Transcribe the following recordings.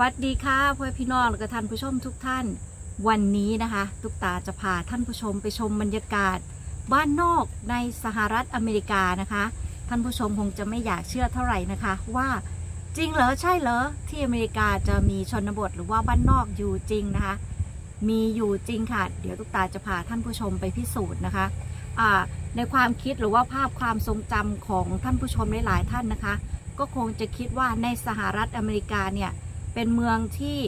วัสดีค่ะพ่อพี่น้องและก็ท่านผู้ชมทุกท่าน วันนี้นะคะตุกตาจะพาท่านผู้ชมไปชมบรรยากาศ บ้านนอกในสหรัฐอเมริกานะคะ ท่านผู้ชมคงจะไม่อยากเชื่อเท่าไหร่นะคะ ว่าจริงเหรอใช่เหรอที่อเมริกาจะมีชนบทหรือว่าบ้านนอกอยู่จริงนะคะ มีอยู่จริงค่ะ เดี๋ยวตุกตาจะพาท่านผู้ชมไปพิสูจน์นะคะในความคิดหรือว่าภาพความทรงจำของท่านผู้ชมหลายๆท่านนะคะ ก็คงจะคิดว่าในสหรัฐอเมริกาเนี่ย เป็นเมืองที่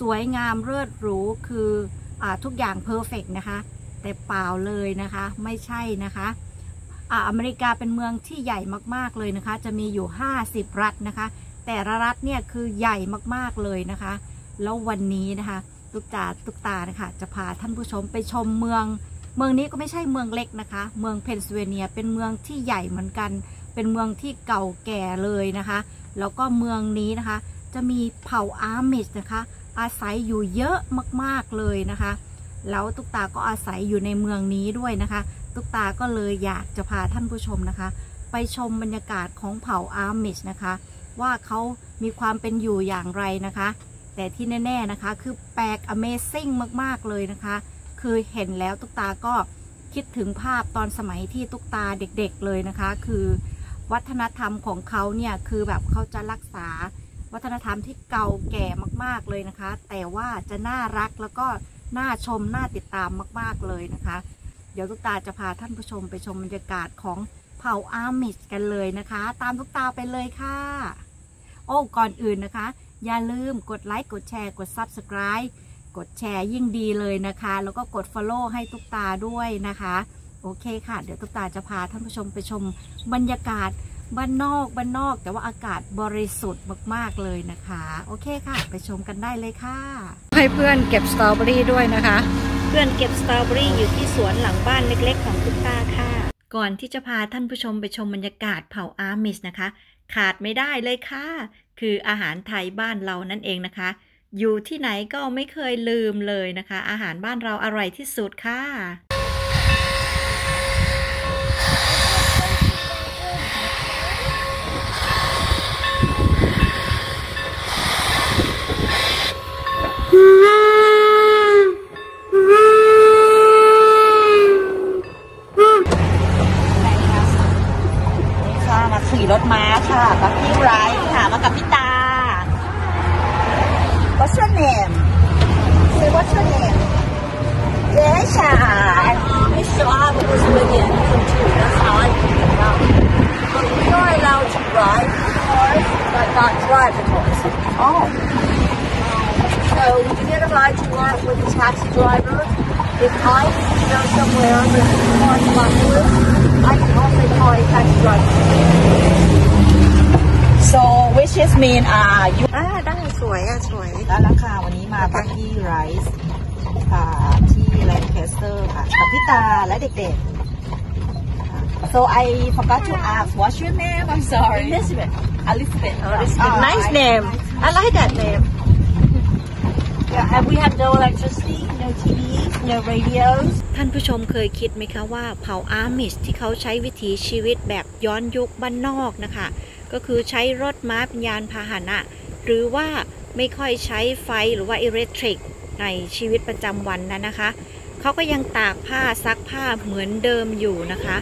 สวยงามเลิศหรูคืออทุกอย่าง perfect นะคะ แต่เปล่าเลยนะคะ ไม่ใช่นะคะอะอเมริกาเป็นเมืองที่ใหญ่มากๆเลยนะคะ จะมีอยู่ 50 รัฐนะคะ แต่ละรัฐเนี่ยคือใหญ่มากๆเลยนะคะ แล้ววันนี้นะคะตุกตาตุกตานะคะจะพาท่านผู้ชมไปชมเมือง เมืองนี้ก็ไม่ใช่เมืองเล็กนะคะ เมืองเพนซิลเวเนีย เป็นเมืองที่ใหญ่เหมือนกัน เป็นเมืองที่เก่าแก่เลยนะคะ แล้วก็เมืองนี้นะคะ จะมีเผ่าอาร์มิชนะคะ อาศัยอยู่เยอะมากๆเลยนะคะ แล้วตุ๊กตาก็อาศัยอยู่ในเมืองนี้ด้วยนะคะ ตุ๊กตาก็เลยอยากจะพาท่านผู้ชมนะคะ ไปชมบรรยากาศของเผ่าอาร์มิชนะคะ ว่าเขามีความเป็นอยู่อย่างไรนะคะ แต่ที่แน่ๆนะคะ คือแปลก Amazing มากๆเลยนะคะ คือเห็นแล้วตุ๊กตาก็คิดถึงภาพตอนสมัยที่ตุ๊กตาเด็กๆเลยนะคะ คือวัฒนธรรมของเขาเนี่ยคือแบบเขาจะรักษา วัฒนธรรมที่เก่าแก่มากๆเลยนะคะ แต่ว่าจะน่ารักแล้วก็น่าชมน่าติดตามมาก ๆเลยนะคะ เดี๋ยวตุ๊กตาจะพาท่านผู้ชมไปชมบรรยากาศของเผ่าอาร์มิชกันเลยนะคะ ตามตุ๊กตาไปเลยค่ะ โอ้ก่อนอื่นนะคะ อย่าลืมกดไลค์กดแชร์กด Subscribe กดแชร์ยิ่งดีเลยนะคะ แล้วก็กด Follow ให้ตุ๊กตาด้วยนะคะ โอเคค่ะ เดี๋ยวตุ๊กตาจะพาท่านผู้ชมไปชมบรรยากาศ บ้านนอกบ้านนอก แต่ว่าอากาศบริสุทธิ์มากๆเลยนะคะ โอเคค่ะ ไปชมกันได้เลยค่ะ ให้เพื่อนเก็บสตรอเบอรี่ด้วยนะคะ เพื่อนเก็บสตรอเบอรี่อยู่ที่สวนหลังบ้านเล็กๆ ของคุณตาค่ะ ก่อนที่จะพาท่านผู้ชมไปชมบรรยากาศเผ่าอาร์มิสนะคะ ขาดไม่ได้เลยค่ะ คืออาหารไทยบ้านเรานั่นเองนะคะ อยู่ที่ไหนก็ไม่เคยลืมเลยนะคะ อาหารบ้านเราอร่อยที่สุดค่ะ ไรท์ค่ะมากับพี่ตา What's your name Say what's your name เจ๊ชา I still have a Brazilian too. That's how I feel about it. But we are allowed to ride the cars, but not drive the cars. Oh So we can get a ride to work with a taxi driver. If I need to go somewhere and there's a which is mean อ่า you อ่าได้สวยอ่ะสวย แล้วราคาวันนี้มากับพี่ไรซ์อ่าที่แลนด์แคสเตอร์ค่ะ กับพี่ตาและเด็กๆ so I forgot to ask what's your name I'm sorry Elizabeth. Elizabeth Elizabeth nice name I like that name Yeah, and we have no electricity, no TV, no radios. ท่านผู้ชมเคยคิดไหมคะว่าเผ่าอาร์มิสที่เขาใช้วิถีชีวิตแบบย้อนยุคบ้านนอกนะคะ ก็คือใช้รถม้าเป็นยานพาหนะ หรือว่าไม่ค่อยใช้ไฟหรือว่า electric ในชีวิตประจำวันนั้นนะคะ เขาก็ยังตากผ้าซักผ้าเหมือนเดิมอยู่นะคะ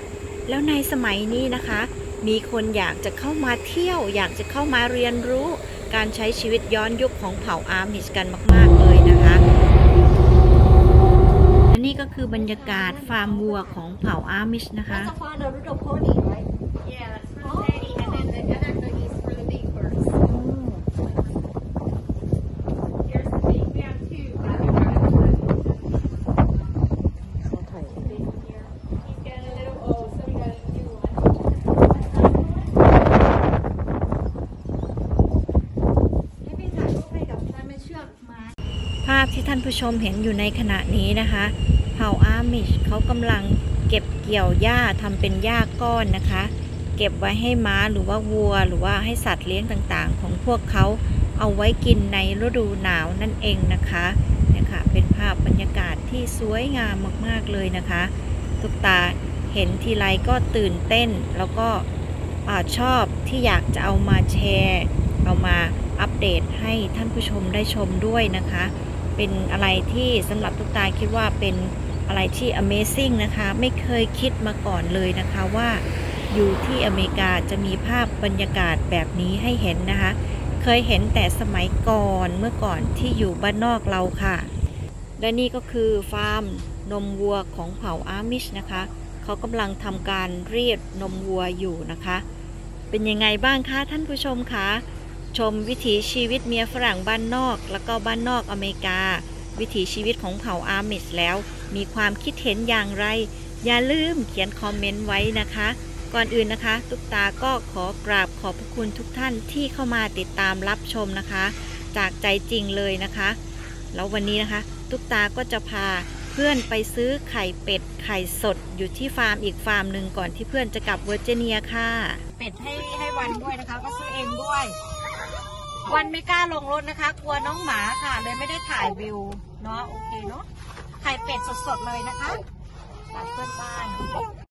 แล้วในสมัยนี้นะคะ มีคนอยากจะเข้ามาเที่ยว อยากจะเข้ามาเรียนรู้การใช้ชีวิตย้อนยุคของเผ่าอาร์มิสกันมาก ๆ เลยนะคะ ก็คือบรรยากาศฟาร์มวัวของเผ่าอาร์มิชนะคะ ภาพที่ท่านผู้ชมเห็นอยู่ในขณะนี้นะคะ เผ่าอาร์มิชเขากำลังเก็บเกี่ยวหญ้าทำเป็นหญ้าก้อนนะคะ เก็บไว้ให้ม้าหรือว่าวัว หรือว่าให้สัตว์เลี้ยงต่างๆ ของพวกเขาเอาไว้กินในฤดูหนาวนั่นเองนะคะเนี่ยค่ะเป็นภาพบรรยากาศที่สวยงามมากๆเลยนะคะทุกตาเห็นทีไรก็ตื่นเต้นแล้วก็ชอบที่อยากจะเอามาแชร์ เอามาอัปเดตให้ท่านผู้ชมได้ชมด้วยนะคะ เป็นอะไรที่สำหรับตุ๊กตาคิดว่าเป็นอะไรที่ Amazing นะคะ ไม่เคยคิดมาก่อนเลยนะคะว่าอยู่ที่อเมริกาจะมีภาพบรรยากาศแบบนี้ให้เห็นนะคะ เคยเห็นแต่สมัยก่อนเมื่อก่อนที่อยู่บ้านนอกเราค่ะ และนี่ก็คือฟาร์มนมวัวของเผ่าอามิชนะคะ เขากำลังทำการรีดนมวัวอยู่นะคะ เป็นยังไงบ้างคะท่านผู้ชมคะ ชมวิถีชีวิตเมียฝรั่งบ้านนอก แล้วก็บ้านนอกอเมริกา วิถีชีวิตของเผ่าอามิชแล้ว มีความคิดเห็นอย่างไร อย่าลืมเขียนคอมเมนต์ไว้นะคะ ก่อนอื่นนะคะ ตุ๊กตาก็ขอกราบขอบพระคุณทุกท่านที่เข้ามาติดตามรับชมนะคะ จากใจจริงเลยนะคะ แล้ววันนี้นะคะ ตุ๊กตาก็จะพาเพื่อนไปซื้อไข่เป็ดไข่สดอยู่ที่ฟาร์มอีกฟาร์มหนึ่งก่อนที่เพื่อนจะกลับเวอร์จิเนียค่ะ เป็ดให้ให้วันด้วยนะคะ ก็ซื้อเองด้วย วันไม่กล้าลงรถนะคะ กลัวน้องหมาค่ะ เลยไม่ได้ถ่ายวิวเนาะโอเคเนาะไข่เป็ดสดๆเลยนะคะจากเพื่อนบ้าน